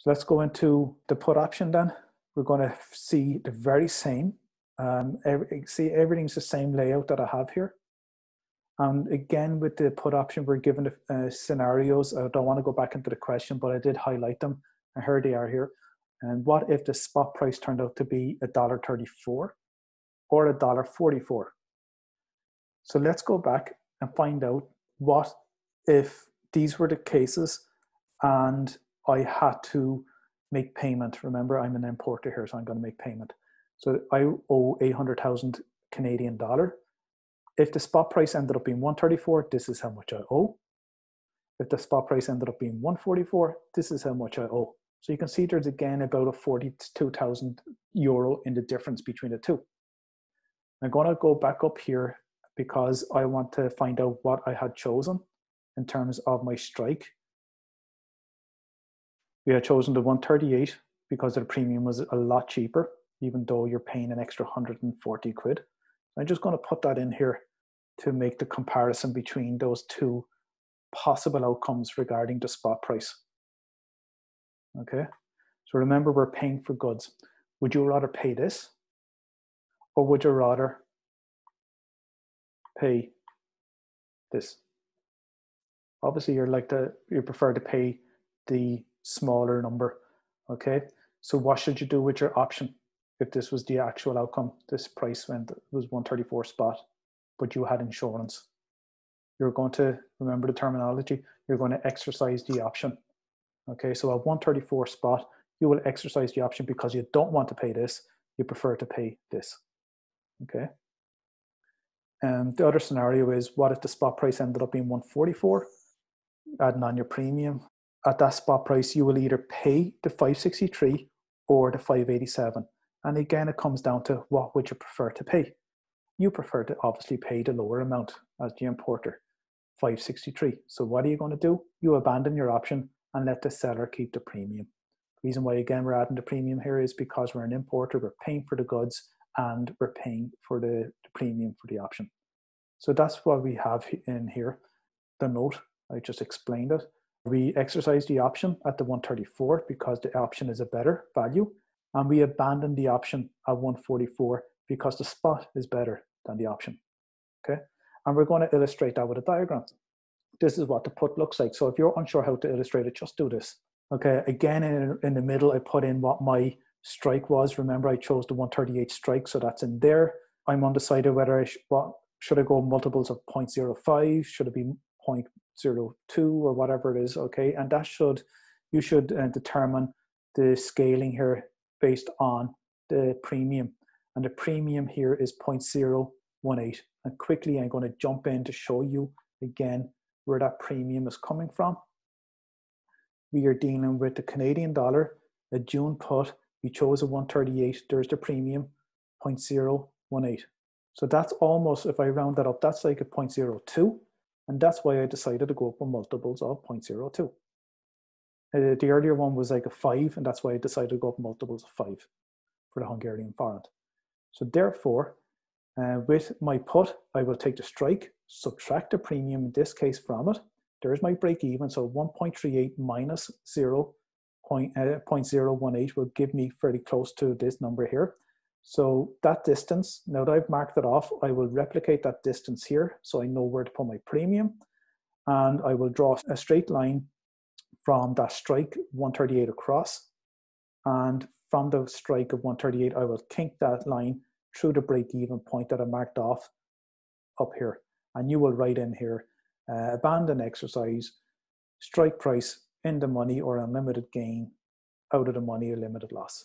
So let's go into the put option then. We're going to see the very same. Um, every, see, everything's the same layout that I have here. And again, with the put option, we're given uh, scenarios. I don't want to go back into the question, but I did highlight them. And here they are here. And what if the spot price turned out to be a dollar thirty-four or a dollar forty-four? So let's go back and find out what if these were the cases and I had to make payment. Remember, I'm an importer here, so I'm going to make payment. So I owe 800,000 Canadian dollar. If the spot price ended up being 134, this is how much I owe. If the spot price ended up being 144, this is how much I owe. So you can see there's again about a 42,000 euro in the difference between the two. I'm going to go back up here because I want to find out what I had chosen in terms of my strike we had chosen the 138 because the premium was a lot cheaper, even though you're paying an extra 140 quid. I'm just going to put that in here to make the comparison between those two possible outcomes regarding the spot price. Okay, so remember we're paying for goods. Would you rather pay this or would you rather pay this? Obviously, you're like to you prefer to pay the smaller number. Okay, so what should you do with your option if this was the actual outcome? This price went was 134 spot, but you had insurance. You're going to remember the terminology. You're going to exercise the option. Okay, so at 134 spot, you will exercise the option because you don't want to pay this. You prefer to pay this. Okay. And the other scenario is what if the spot price ended up being 144? Adding on your premium, at that spot price, you will either pay the 563 or the 587. And again, it comes down to what would you prefer to pay? You prefer to obviously pay the lower amount as the importer, 563. So what are you going to do? You abandon your option and let the seller keep the premium. The reason why again we're adding the premium here is because we're an importer, we're paying for the goods and we're paying for the, the premium for the option. So that's what we have in here. The note, I just explained it. We exercise the option at the 134 because the option is a better value, and we abandon the option at 144 because the spot is better than the option. Okay, and we're going to illustrate that with a diagram. This is what the put looks like. So if you're unsure how to illustrate it, just do this. Okay, again in, in the middle, I put in what my strike was. Remember, I chose the 138 strike, so that's in there. I'm undecided whether I sh- what should I go multiples of 0.05? Should it be 0.02 or whatever it is, okay? And that should, you should uh, determine the scaling here based on the premium. And the premium here is 0.018. And quickly I'm going to jump in to show you again where that premium is coming from. We are dealing with the Canadian dollar, a June put, we chose a 138, there's the premium, 0.018. So that's almost, if I round that up, that's like a 0.02. And that's why I decided to go up with multiples of 0.02. Uh, the earlier one was like a 5, and that's why I decided to go up multiples of 5 for the Hungarian forint. So therefore, uh, with my put, I will take the strike, subtract the premium in this case from it. There's my break even, so 1.38 minus 0, uh, 0.018 will give me fairly close to this number here. So that distance, now that I've marked it off, I will replicate that distance here so I know where to put my premium. And I will draw a straight line from that strike 138 across. And from the strike of 138, I will kink that line through the break even point that I marked off up here. And you will write in here, uh, abandon exercise, strike price in the money or unlimited gain, out of the money or limited loss.